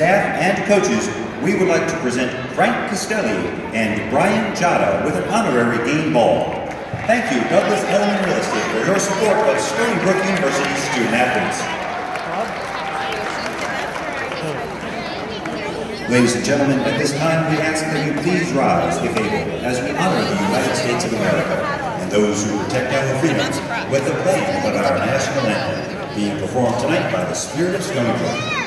staff, and coaches, we would like to present Frank Castelli and Brian Jada with an honorary game ball. Thank you, Douglas Elliman Real Estate, for your support of Stony Brook University student athletes. Ladies and gentlemen, at this time we ask that you please rise, if able, as we honor the United States of America and those who protect our freedoms with the playing of our national anthem being performed tonight by the Spirit of Stony Brook.